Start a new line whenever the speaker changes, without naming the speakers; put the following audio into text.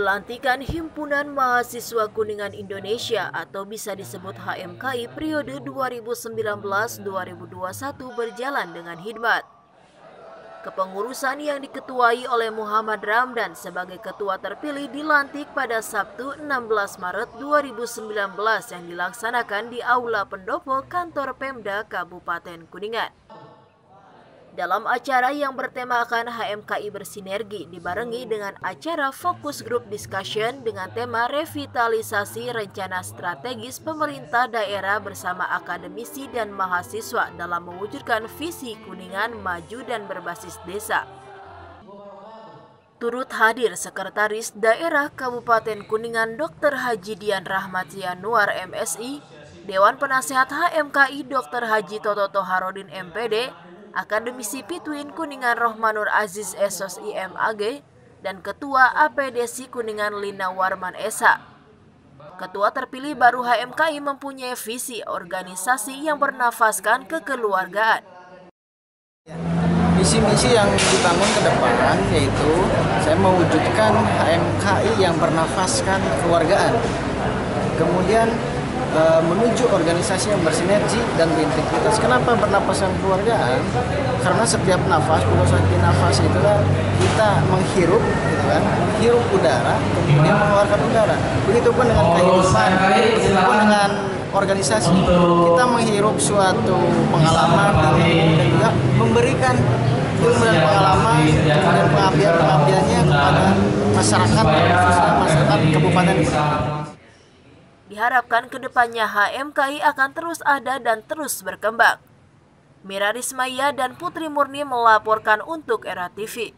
Pelantikan Himpunan Mahasiswa Kuningan Indonesia atau bisa disebut HMKI periode 2019-2021 berjalan dengan hikmat. Kepengurusan yang diketuai oleh Muhammad Ramdan sebagai ketua terpilih dilantik pada Sabtu 16 Maret 2019 yang dilaksanakan di Aula Pendopo Kantor Pemda Kabupaten Kuningan. Dalam acara yang bertemakan HMKI bersinergi dibarengi dengan acara fokus group discussion dengan tema revitalisasi rencana strategis pemerintah daerah bersama akademisi dan mahasiswa dalam mewujudkan visi Kuningan maju dan berbasis desa. Turut hadir Sekretaris Daerah Kabupaten Kuningan Dr. Haji Dian Rahmat Yanuar MSI, Dewan Penasehat HMKI Dr. Haji Toto Toharodin MPD, Akademisi Pitwin Kuningan Rohmanur Aziz Esos IMAG, dan Ketua APDC Kuningan Lina Warman Esa. Ketua terpilih baru HMKI mempunyai visi organisasi yang bernafaskan kekeluargaan.
Misi-misi yang dibangun ke depan yaitu saya mewujudkan HMKI yang bernafaskan keluargaan. Kemudian e, menuju organisasi yang bersinergi dan berintegritas. Kenapa bernapas yang keluargaan? Karena setiap nafas, filosofi nafas itu kan kita menghirup, gitu kan, hirup udara, kemudian mengeluarkan udara. Begitupun dengan kehidupan, begitupun dengan organisasi. Kita menghirup suatu pengalaman dan juga memberikan ilmu dan pengalaman dan pengabdian-pengabdiannya kepada masyarakat, khususnya masyarakat Kabupaten
Diharapkan ke depannya HMKI akan terus ada dan terus berkembang. Mira Rismaya dan Putri Murni melaporkan untuk Era TV.